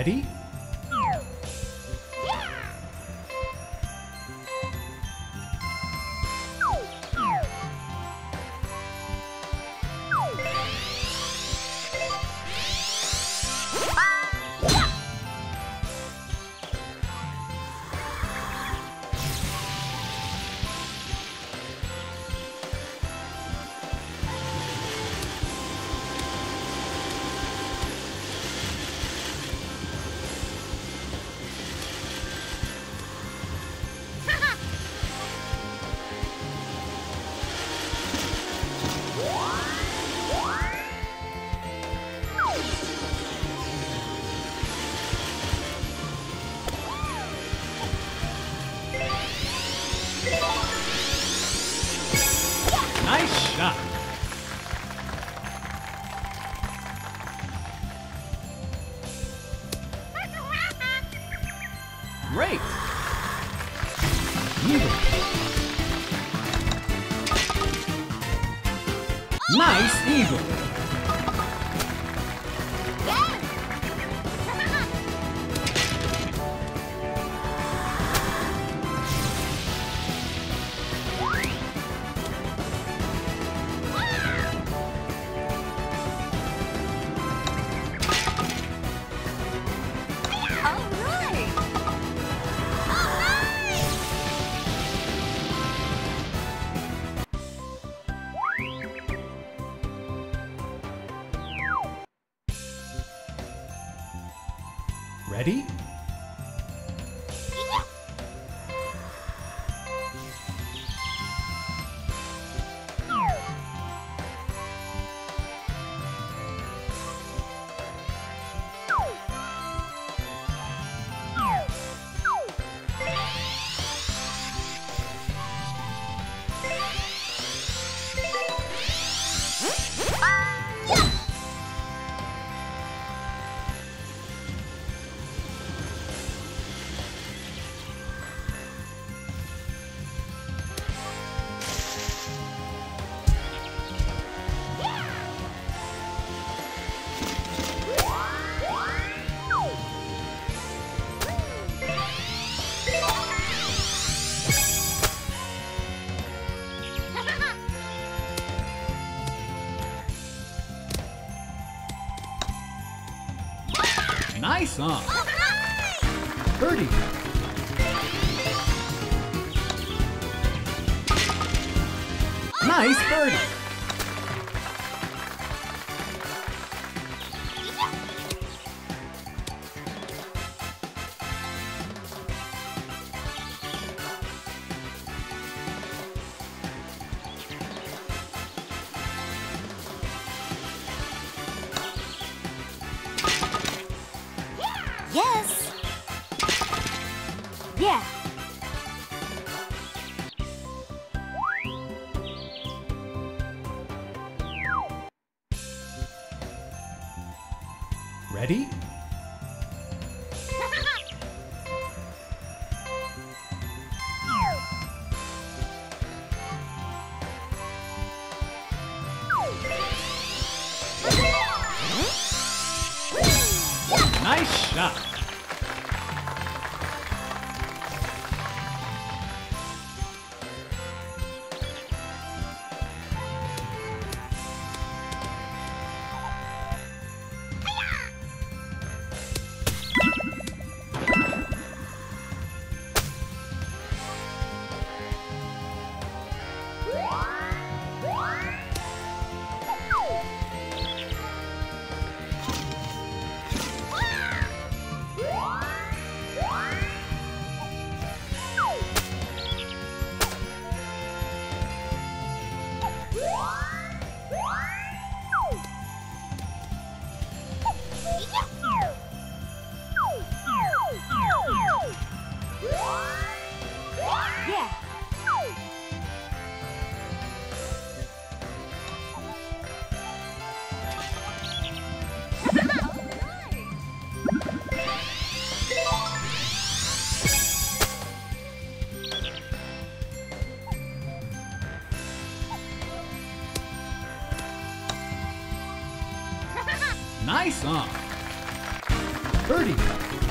Ready? Ready? Nice Yes. Yeah. Nice on. Birdie.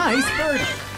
Nice birdie.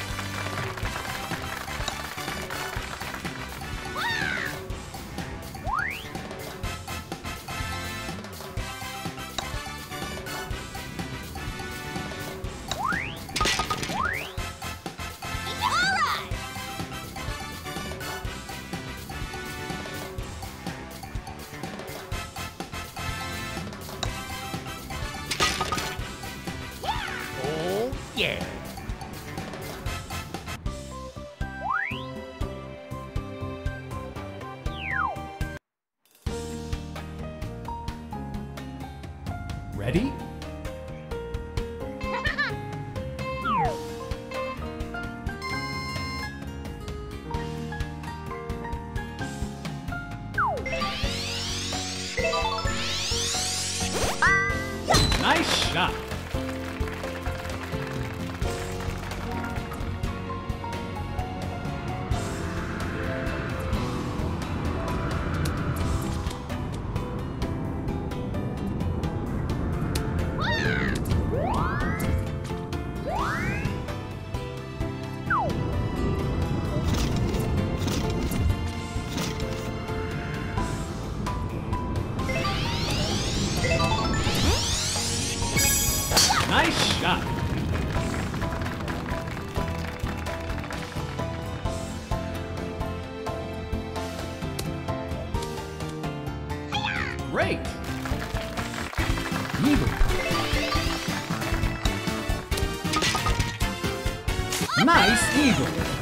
Great! Eagle. Nice eagle.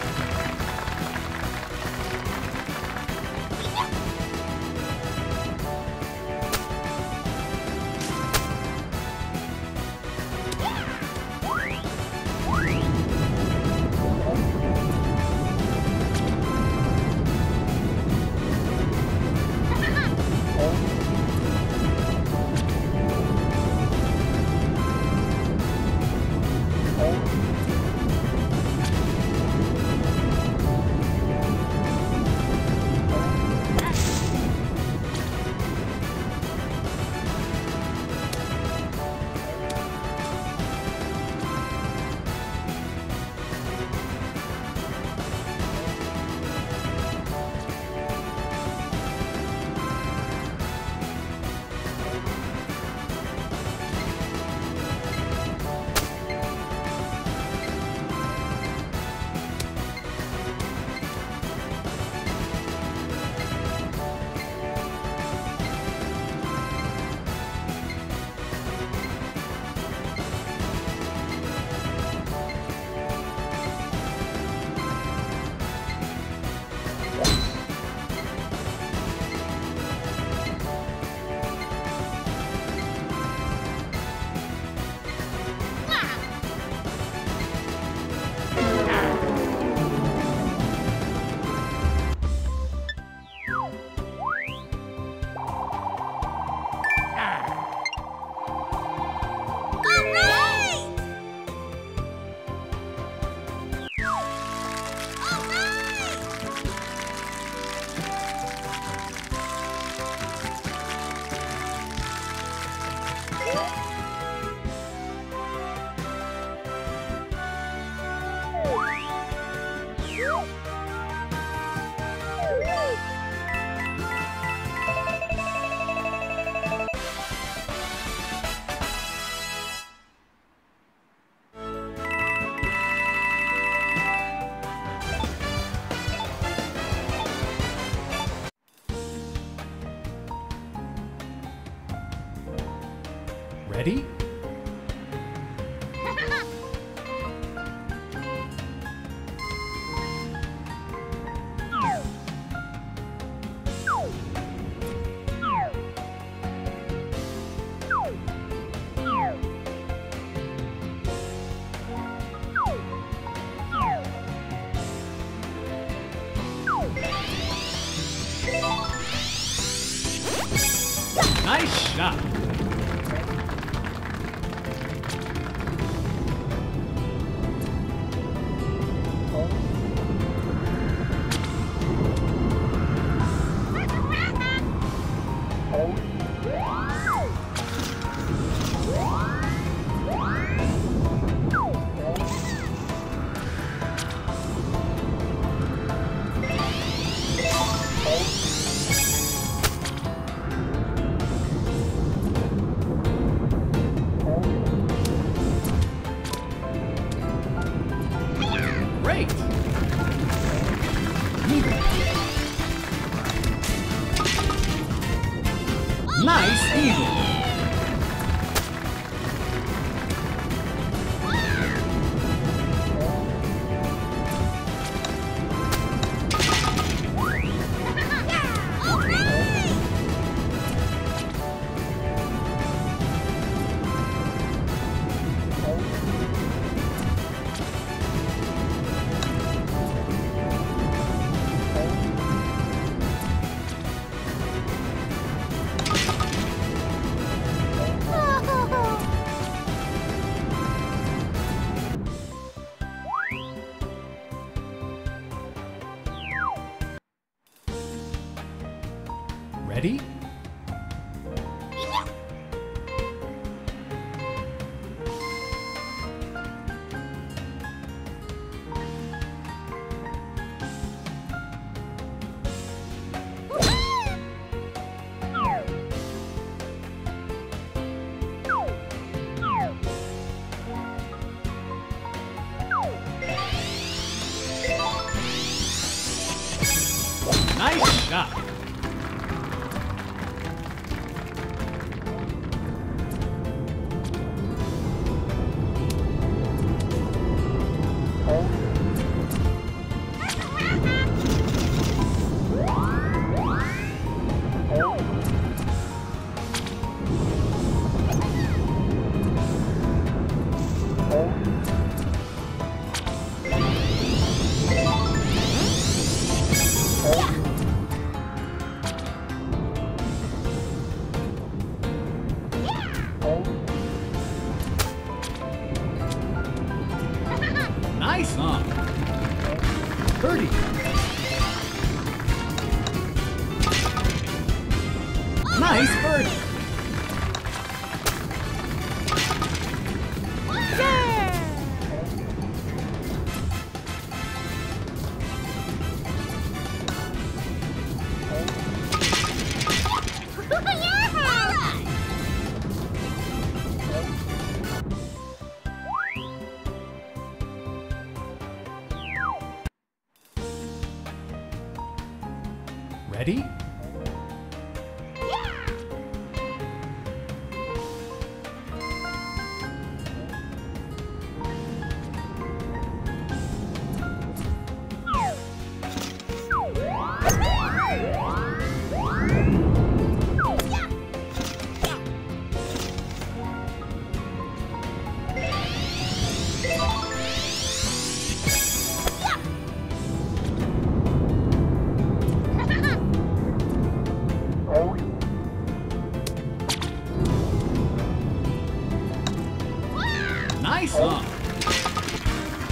Nice on.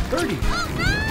Birdie. Nice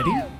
Ready?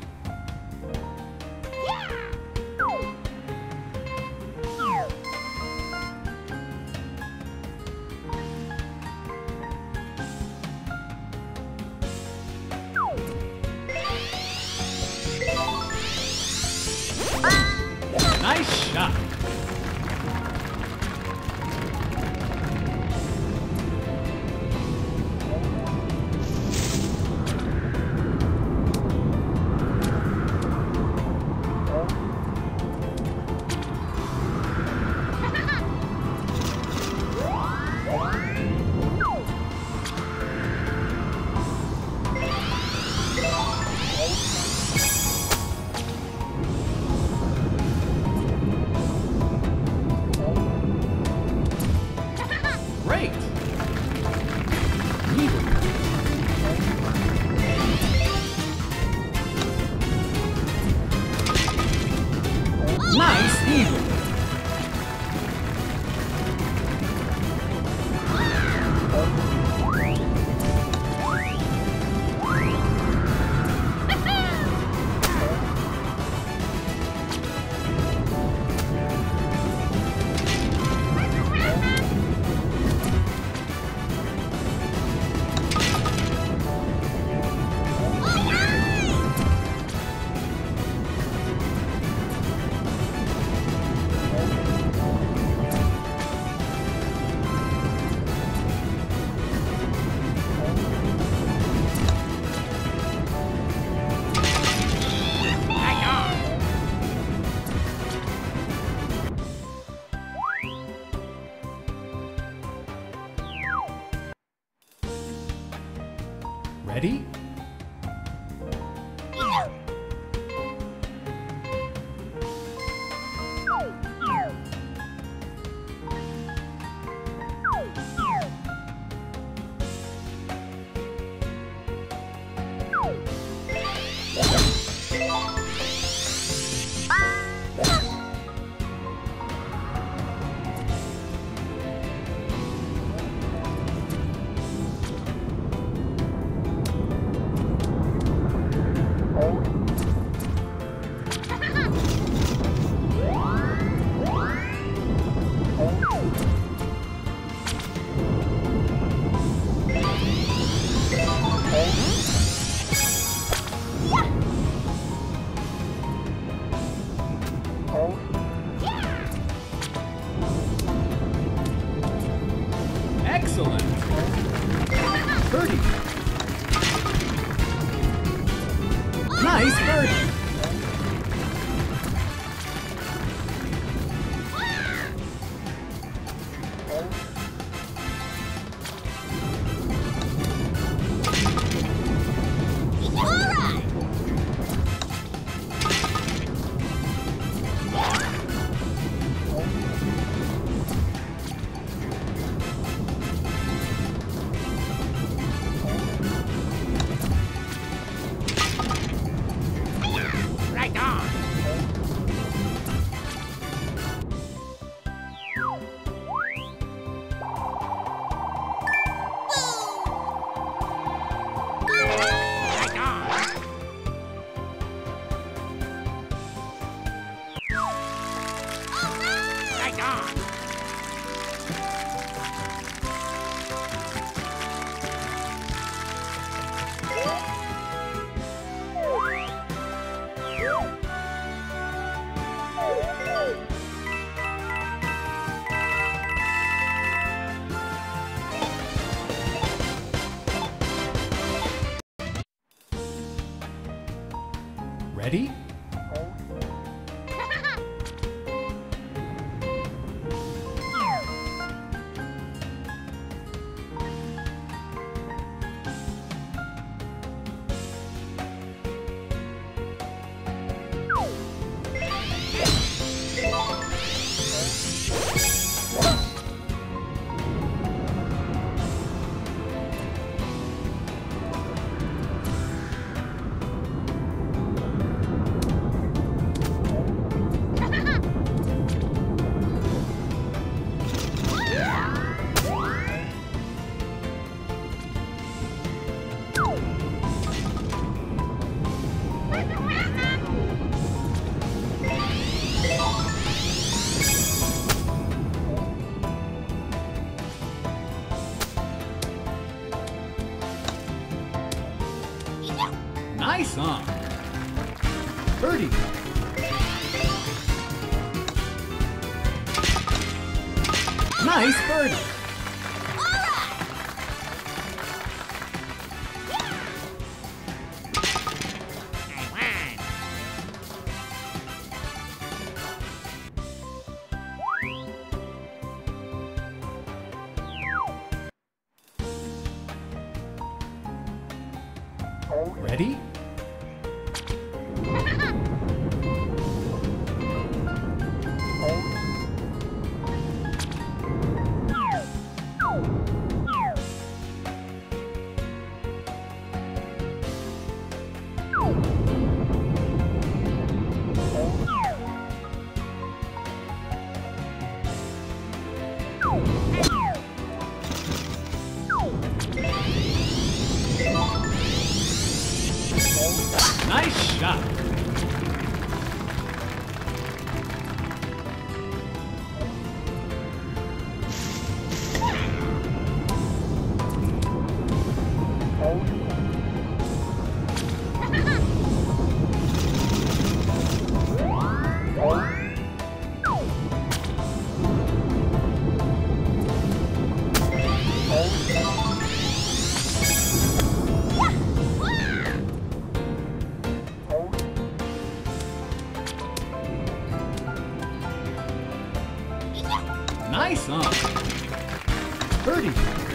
Nice Nice, huh? Birdie.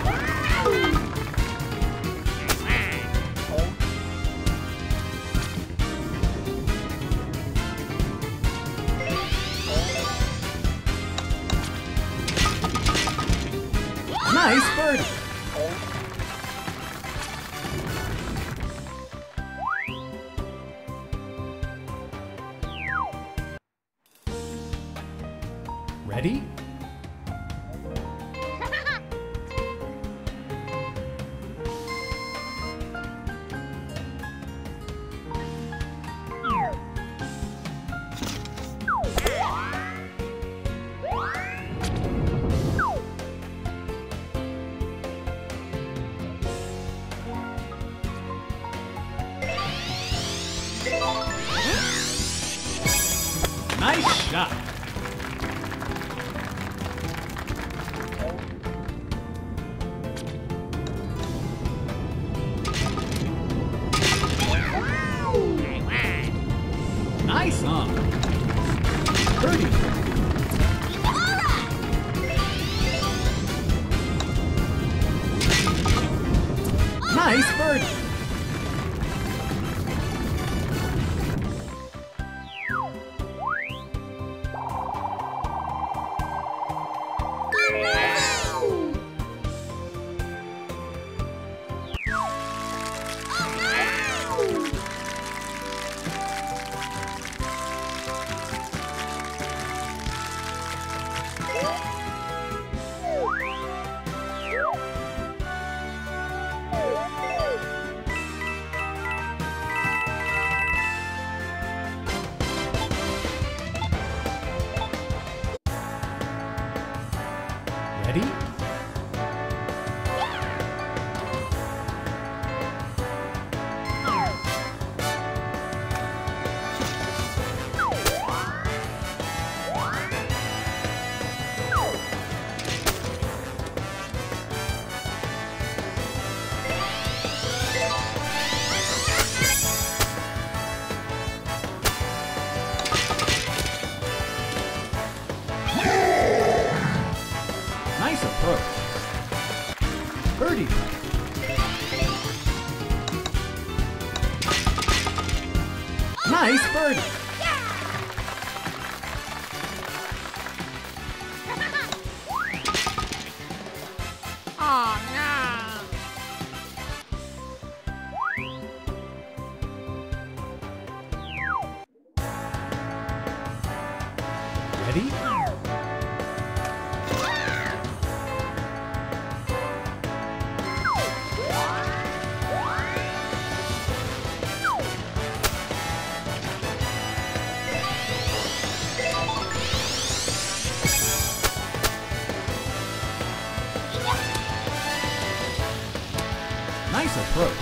Nice approach.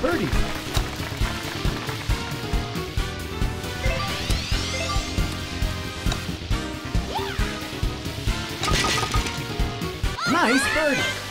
Birdie. Nice birdie.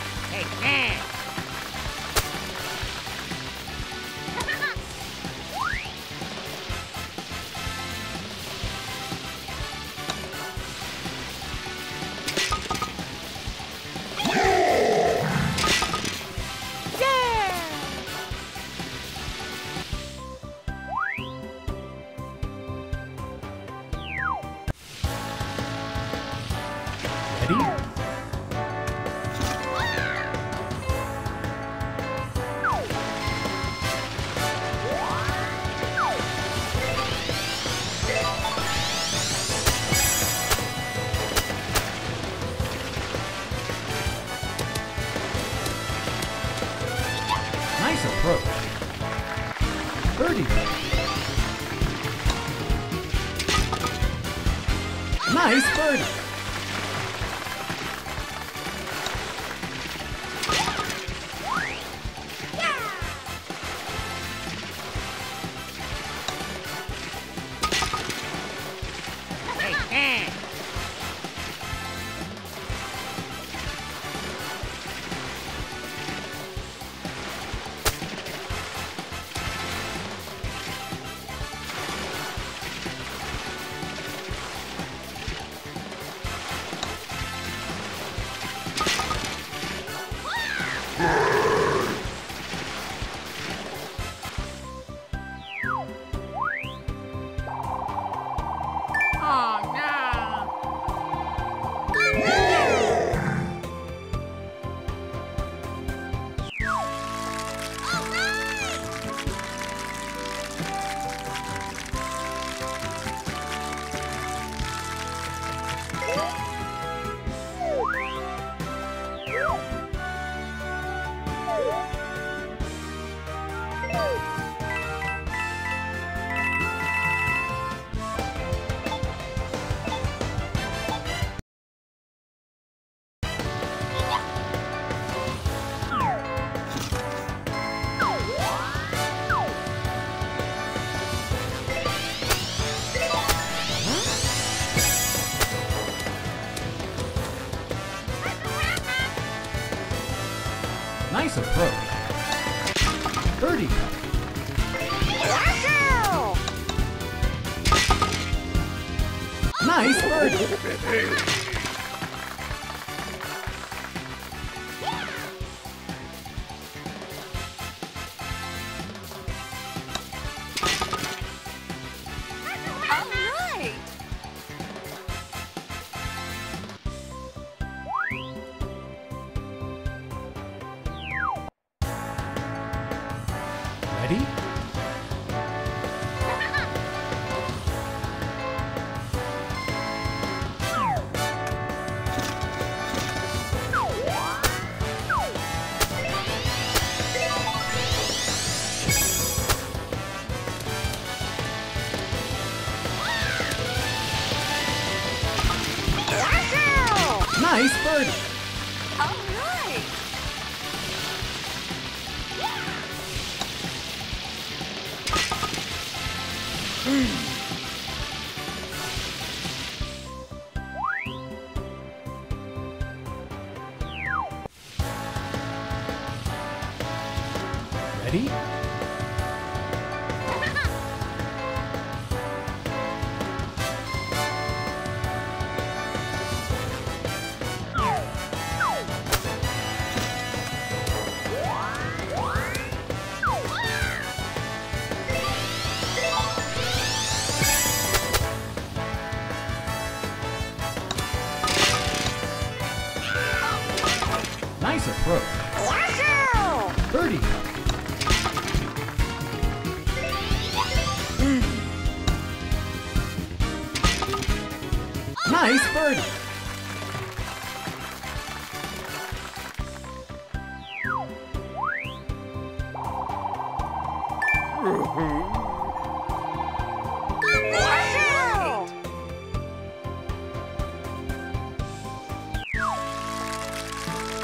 Ready?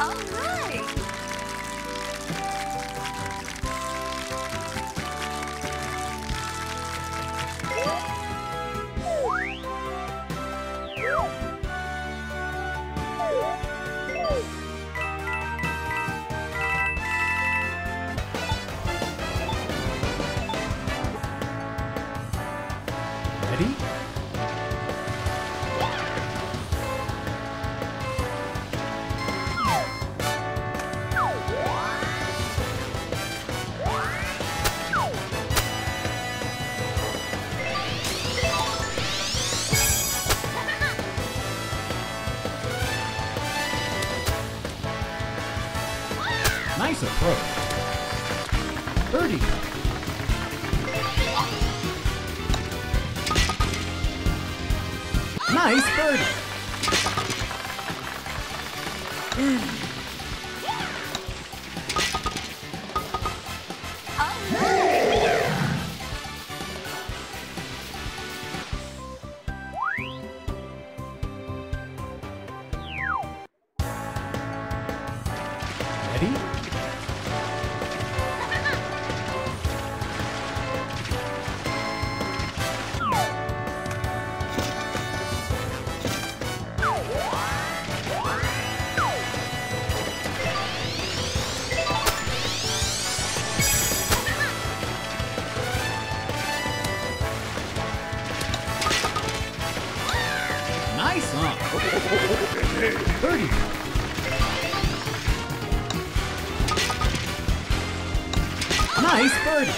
All right. Nice on. Birdie. Nice birdie.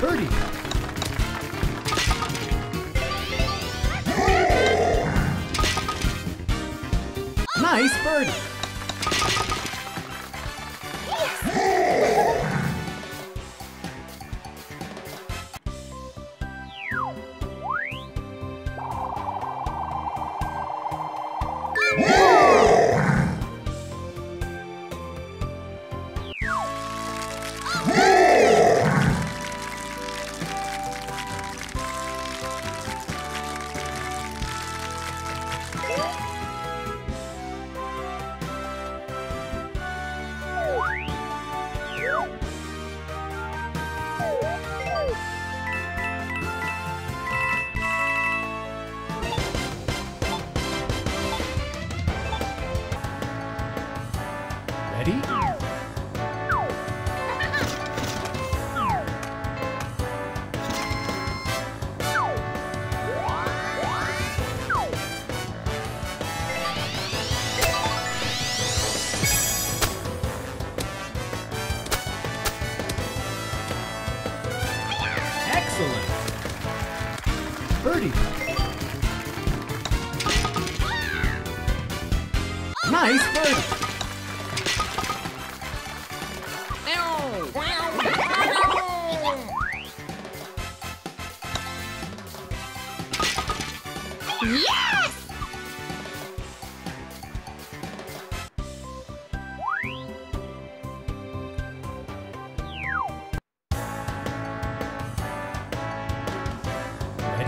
Birdie. Nice birdie.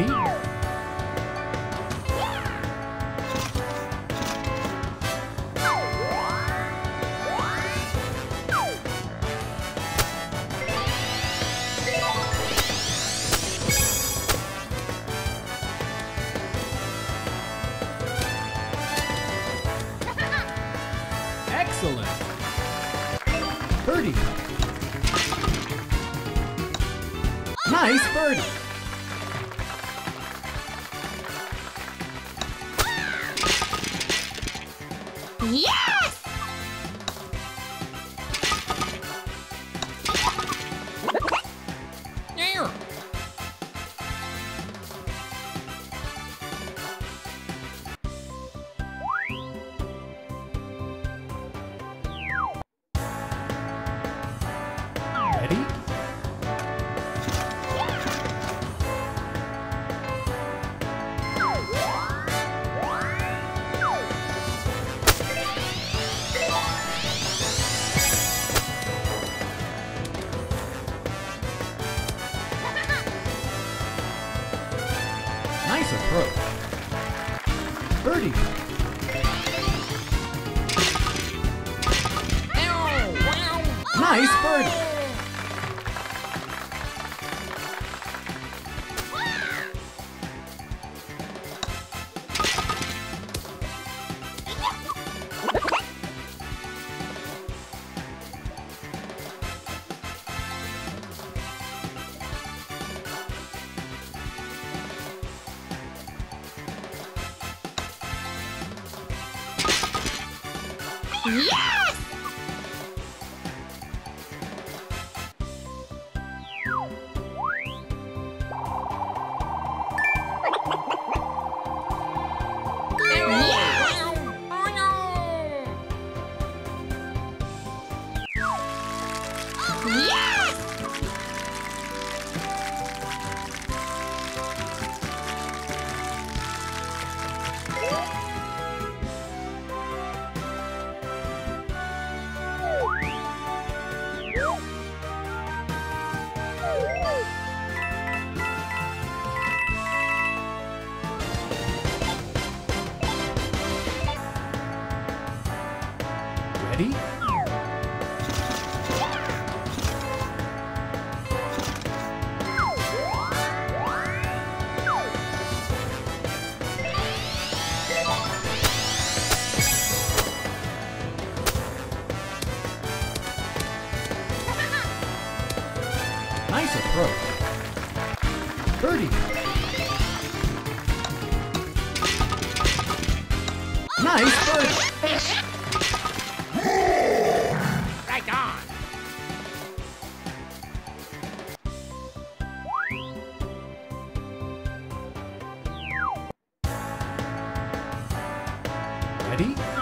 Ready? Ready?